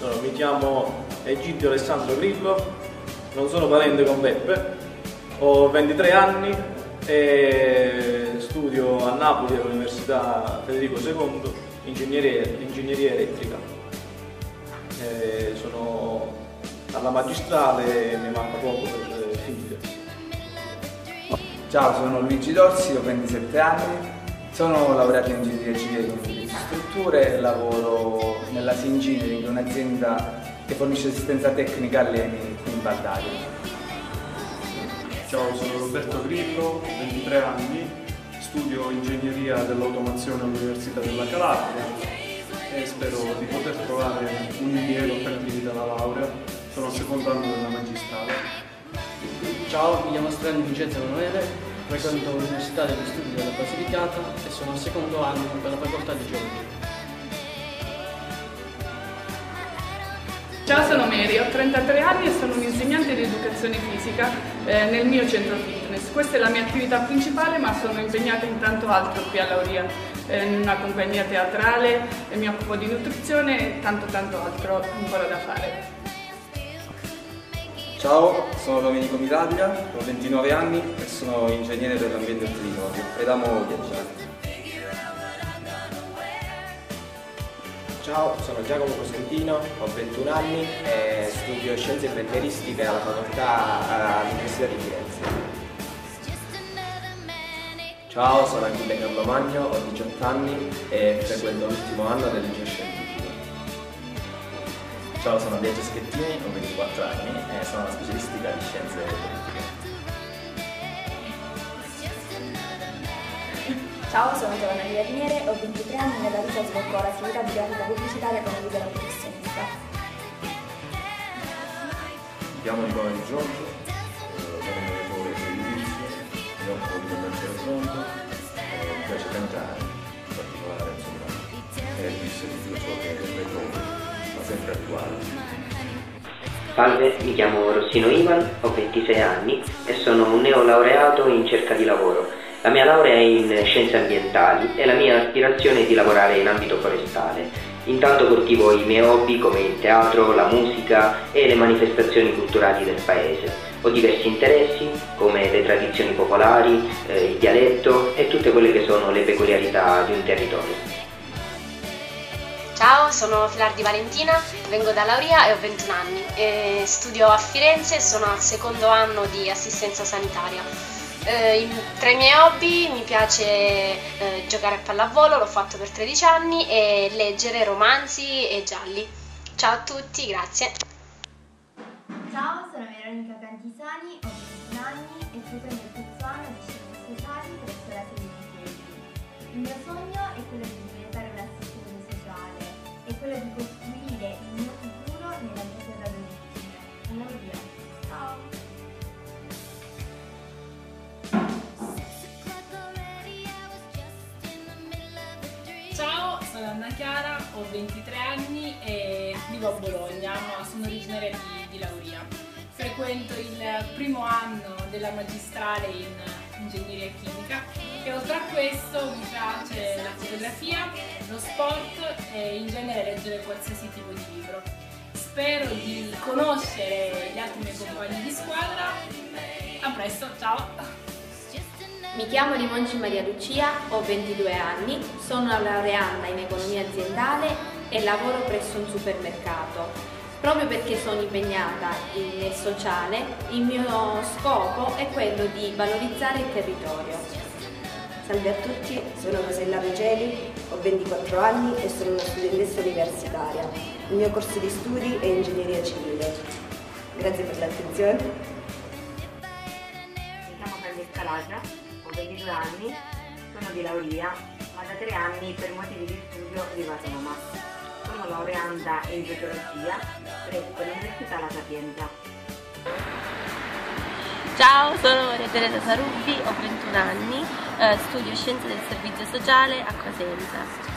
No, mi chiamo Egidio Alessandro Grillo, non sono parente con Beppe, ho 23 anni e studio a Napoli all'Università Federico II ingegneria, ingegneria elettrica. E sono alla magistrale e mi manca poco per finire. Ciao, sono Luigi Dorsi, ho 27 anni, sono laureato in ingegneria civile con strutture lavoro nella Singineering, un'azienda che fornisce assistenza tecnica all'ENI in Valdario. Ciao, sono Roberto Grillo, 23 anni, studio ingegneria dell'automazione all'Università della Calabria e spero di poter trovare un impiego per finire la laurea. Sono al secondo anno della magistrale. Ciao, mi chiamo Strano Vincenzo Emanuele, frequento l'Università degli Studi della Basilicata e sono al secondo anno per la facoltà di geologia. Ciao, sono Mary, ho 33 anni e sono un'insegnante di educazione fisica eh, nel mio centro fitness. Questa è la mia attività principale, ma sono impegnata in tanto altro qui a Lauria, eh, in una compagnia teatrale, mi occupo di nutrizione e tanto tanto altro ancora da fare. Ciao, sono Domenico Miraglia, ho 29 anni e sono ingegnere dell'ambiente del territorio ed amo viaggiare. Ciao, sono Giacomo Cosentino, ho 21 anni e studio scienze infermieristiche alla facoltà all'Università di Firenze. Ciao, sono Achille Carlomagno, ho 18 anni e frequento l'ultimo anno del liceo scientifico. Ciao, sono Biagio Schettini, ho 24 anni e sono una specialistica di scienze politiche. Ciao, sono Giovanna Guerniere, ho 23 anni e nella vita svolgo l'attività di grafica pubblicitaria come libero professionista. Mi chiamo Nicola Di Giorgio, sono un autore per giudizio, mi occupo di commercio elettronico, eh, mi piace cantare, in particolare insomma, è il di ciò che è retore, ma sempre attuale. Salve, mi chiamo Rossino Ivan, ho 26 anni e sono un neolaureato in cerca di lavoro la mia laurea è in scienze ambientali e la mia aspirazione è di lavorare in ambito forestale. Intanto coltivo i miei hobby come il teatro, la musica e le manifestazioni culturali del paese. Ho diversi interessi come le tradizioni popolari, eh, il dialetto e tutte quelle che sono le peculiarità di un territorio. Ciao, sono Filardi Valentina, vengo da Lauria e ho 21 anni. E studio a Firenze e sono al secondo anno di assistenza sanitaria. Eh, tra i miei hobby mi piace eh, giocare a pallavolo, l'ho fatto per 13 anni, e leggere romanzi e gialli. Ciao a tutti, grazie. Ciao, sono Veronica Cantisani, ho 21 anni e frequento Chiara, ho 23 anni e vivo a Bologna, ma sono originaria di, di Lauria. Frequento il primo anno della magistrale in ingegneria chimica e oltre a questo mi piace la fotografia, lo sport e in genere leggere qualsiasi tipo di libro. Spero di conoscere gli altri miei compagni di squadra. A presto, ciao! Mi chiamo Limonci Maria Lucia, ho 22 anni, sono laureata in economia aziendale e lavoro presso un supermercato. Proprio perché sono impegnata nel sociale, il mio scopo è quello di valorizzare il territorio. Salve a tutti, sono Rosella Rugeli, ho 24 anni e sono una studentessa universitaria. Il mio corso di studi è ingegneria civile. Grazie per l'attenzione. Mi chiamo Francesca Lagia, 22 anni, sono di Lauria, ma da tre anni per motivi di studio vivo a Roma. Sono laureanda in geologia presso l'Università La Sapienza. Ciao, sono Maria Teresa Sarubbi, ho 21 anni, eh, studio Scienze del Servizio Sociale a Cosenza.